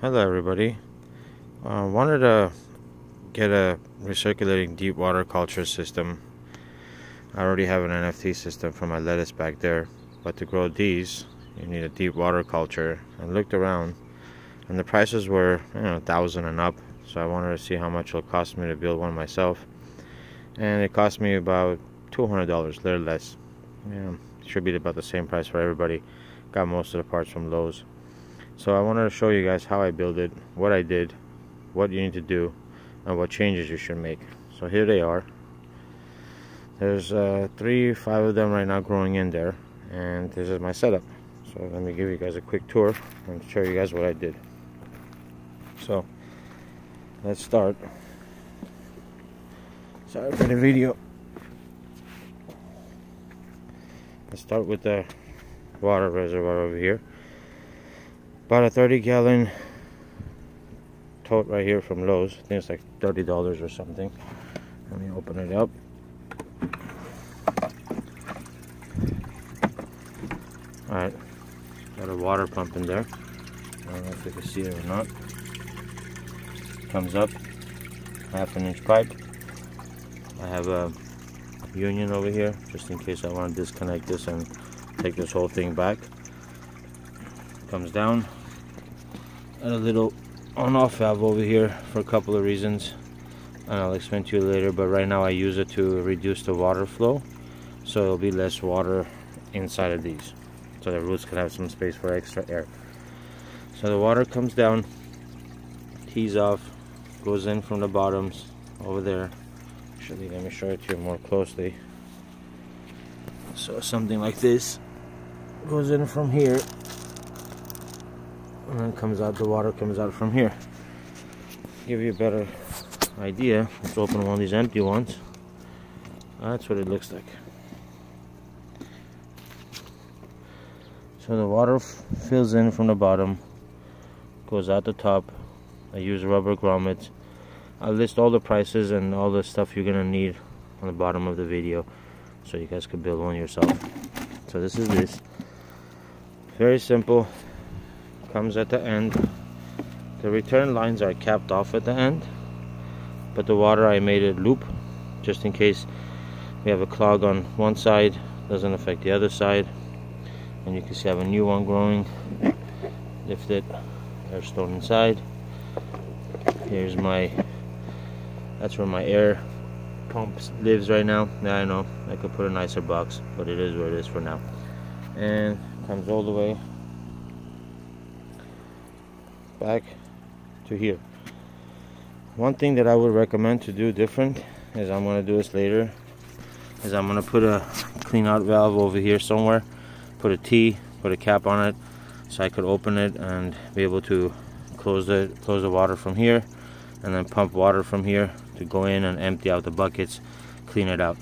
Hello everybody. I uh, wanted to get a recirculating deep water culture system. I already have an NFT system for my lettuce back there, but to grow these, you need a deep water culture. I looked around, and the prices were you know thousand and up. So I wanted to see how much it'll cost me to build one myself, and it cost me about two hundred dollars, little less. Yeah, should be about the same price for everybody. Got most of the parts from Lowe's. So I wanted to show you guys how I build it, what I did, what you need to do, and what changes you should make. So here they are. There's uh, three, five of them right now growing in there, and this is my setup. So let me give you guys a quick tour and show you guys what I did. So let's start. Sorry for the video. Let's start with the water reservoir over here about a 30 gallon tote right here from Lowe's. I think it's like $30 or something. Let me open it up. Alright, got a water pump in there. I don't know if you can see it or not. Comes up, half an inch pipe. I have a union over here, just in case I want to disconnect this and take this whole thing back. Comes down, a little on-off valve over here for a couple of reasons. And I'll explain to you later but right now I use it to reduce the water flow so it'll be less water inside of these so the roots can have some space for extra air. So the water comes down tees off goes in from the bottoms over there. Actually let me show it to you more closely. So something like this goes in from here and then comes out the water comes out from here. Give you a better idea. Let's open one of these empty ones. That's what it looks like. So the water fills in from the bottom goes out the top. I use rubber grommets. I'll list all the prices and all the stuff you're gonna need on the bottom of the video so you guys can build one yourself. So this is this. Very simple comes at the end. The return lines are capped off at the end but the water I made it loop just in case we have a clog on one side doesn't affect the other side. And you can see I have a new one growing lift it air stone inside. Here's my that's where my air pump lives right now. Yeah, I know I could put a nicer box but it is where it is for now. And comes all the way back to here. One thing that I would recommend to do different is I'm going to do this later is I'm going to put a clean out valve over here somewhere put a T put a cap on it so I could open it and be able to close the close the water from here and then pump water from here to go in and empty out the buckets clean it out.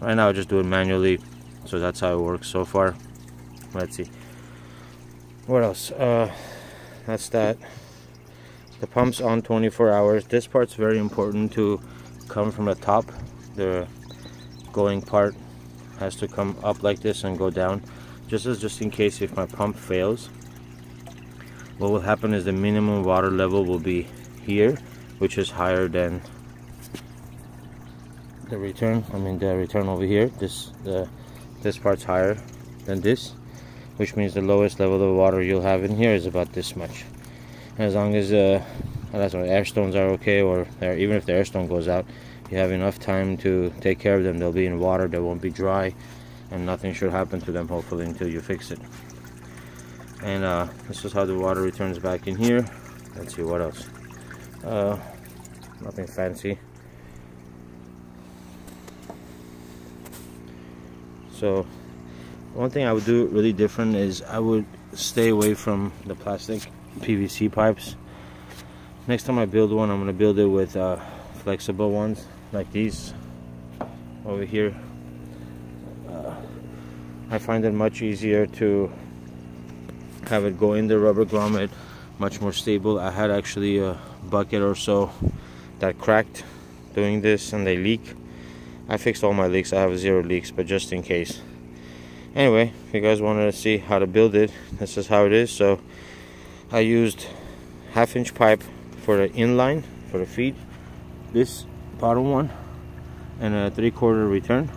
Right now I just do it manually so that's how it works so far. Let's see. What else? Uh, that's that. The pump's on 24 hours. This part's very important to come from the top. The going part has to come up like this and go down. Just as just in case if my pump fails what will happen is the minimum water level will be here which is higher than the return I mean the return over here. This the this part's higher than this which means the lowest level of water you'll have in here is about this much. As long as uh, that's air stones are okay or even if the air stone goes out you have enough time to take care of them they'll be in water they won't be dry and nothing should happen to them hopefully until you fix it. And uh, this is how the water returns back in here. Let's see what else. Uh, nothing fancy. So one thing I would do really different is I would stay away from the plastic PVC pipes. Next time I build one I'm gonna build it with uh, flexible ones like these over here. Uh, I find it much easier to have it go in the rubber grommet much more stable. I had actually a bucket or so that cracked doing this and they leak. I fixed all my leaks. I have zero leaks but just in case anyway if you guys wanted to see how to build it this is how it is. So I used half inch pipe for the inline for the feed this bottom one and a three quarter return.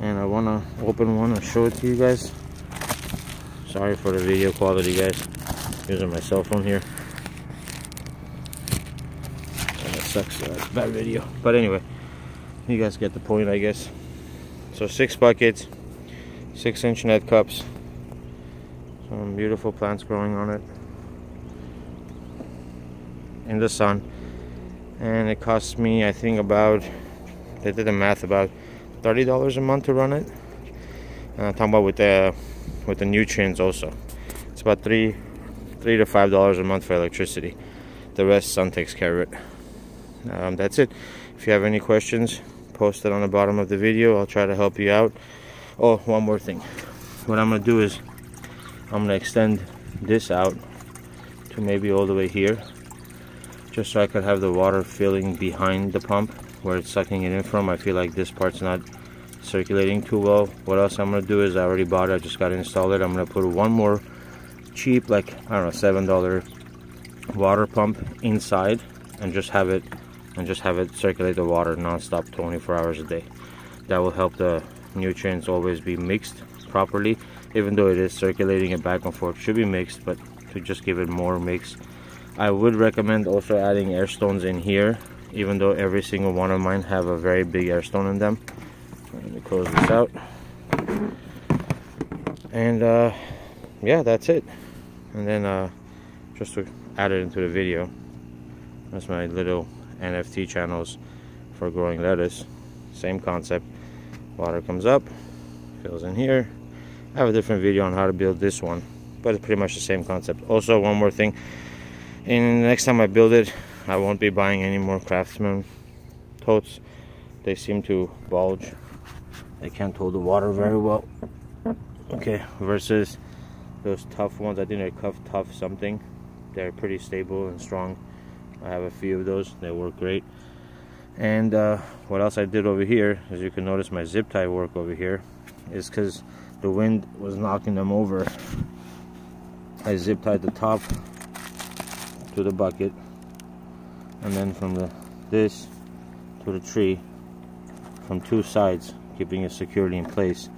And I want to open one and show it to you guys. Sorry for the video quality guys. Using my cell phone here. And it sucks uh, bad video. But anyway you guys get the point I guess. So six buckets six inch net cups. Some beautiful plants growing on it. In the sun. And it cost me I think about they did the math about $30 a month to run it. And I'm talking about with the with the nutrients also. It's about three three to five dollars a month for electricity. The rest sun takes care of it. Um, that's it. If you have any questions post it on the bottom of the video. I'll try to help you out oh one more thing. What I'm gonna do is I'm gonna extend this out to maybe all the way here just so I could have the water filling behind the pump where it's sucking it in from. I feel like this part's not circulating too well. What else I'm gonna do is I already bought it I just got to install it. I'm gonna put one more cheap like I don't know seven dollar water pump inside and just have it and just have it circulate the water non-stop 24 hours a day. That will help the nutrients always be mixed properly even though it is circulating it back and forth should be mixed but to just give it more mix. I would recommend also adding air stones in here even though every single one of mine have a very big air stone in them. Let me close this out. And uh, yeah that's it. And then uh, just to add it into the video that's my little NFT channels for growing lettuce. Same concept water comes up fills in here. I have a different video on how to build this one but it's pretty much the same concept. Also one more thing. And next time I build it I won't be buying any more craftsman totes. They seem to bulge. They can't hold the water very well. Okay versus those tough ones. I think they're cuff tough something. They're pretty stable and strong. I have a few of those. They work great and uh, what else I did over here as you can notice my zip tie work over here is because the wind was knocking them over. I zip tied the top to the bucket and then from the this to the tree from two sides keeping it securely in place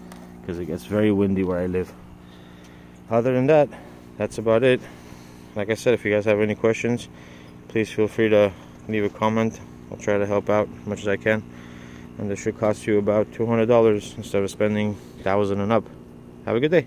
because it gets very windy where I live. Other than that that's about it. Like I said if you guys have any questions please feel free to leave a comment I'll try to help out as much as I can and this should cost you about $200 instead of spending thousand and up. Have a good day.